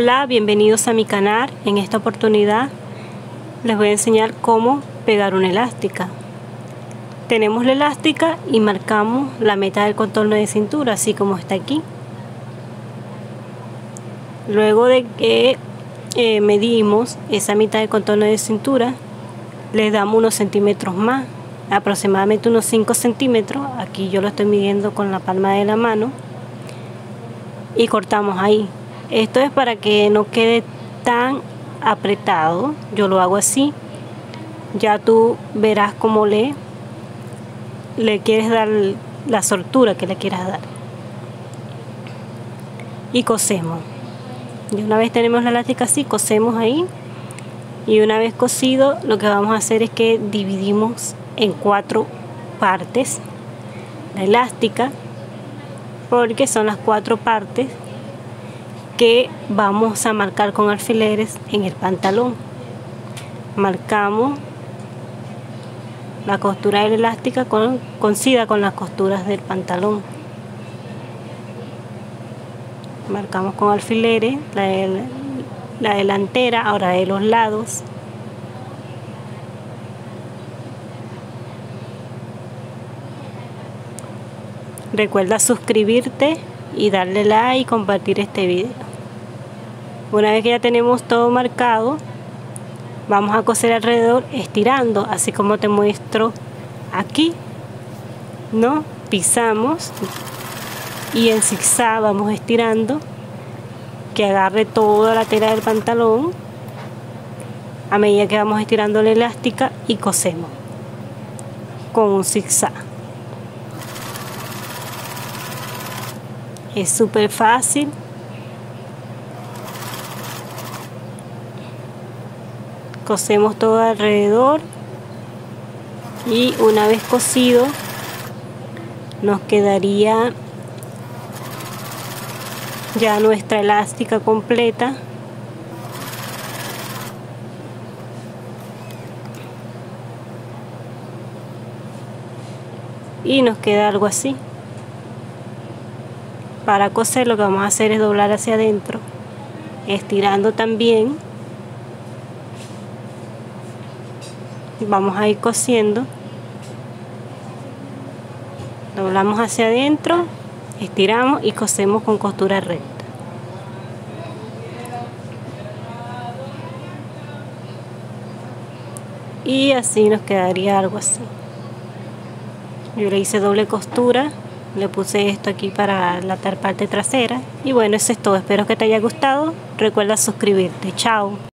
Hola, bienvenidos a mi canal. En esta oportunidad les voy a enseñar cómo pegar una elástica. Tenemos la elástica y marcamos la meta del contorno de cintura, así como está aquí. Luego de que eh, medimos esa mitad del contorno de cintura, le damos unos centímetros más, aproximadamente unos 5 centímetros. Aquí yo lo estoy midiendo con la palma de la mano y cortamos ahí esto es para que no quede tan apretado. Yo lo hago así. Ya tú verás cómo le le quieres dar la soltura que le quieras dar. Y cosemos. Y una vez tenemos la elástica así cosemos ahí. Y una vez cosido lo que vamos a hacer es que dividimos en cuatro partes la elástica porque son las cuatro partes que vamos a marcar con alfileres en el pantalón. Marcamos la costura elástica con, coincida con las costuras del pantalón. Marcamos con alfileres la, la delantera ahora de los lados. Recuerda suscribirte y darle like y compartir este video una vez que ya tenemos todo marcado, vamos a coser alrededor estirando, así como te muestro aquí. ¿No? Pisamos y en zigzag vamos estirando que agarre toda la tela del pantalón a medida que vamos estirando la elástica y cosemos con un zigzag. Es súper fácil. Cosemos todo alrededor y una vez cosido nos quedaría ya nuestra elástica completa. Y nos queda algo así. Para coser lo que vamos a hacer es doblar hacia adentro estirando también vamos a ir cosiendo. Doblamos hacia adentro estiramos y cosemos con costura recta. Y así nos quedaría algo así. Yo le hice doble costura le puse esto aquí para la parte trasera. Y bueno eso es todo. Espero que te haya gustado. Recuerda suscribirte. Chao